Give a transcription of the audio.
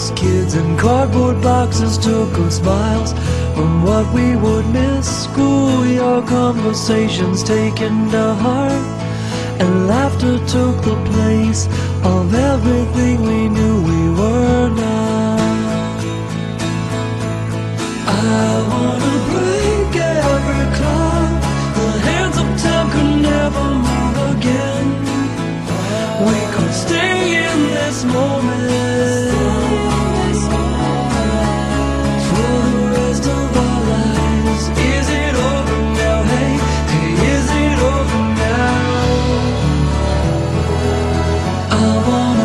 Kids in cardboard boxes took us miles from what we would miss. Schoolyard conversations taken to heart, and laughter took the place of everything we knew we were not. I wanna break every clock. The hands of time could never move again. We could stay in this moment I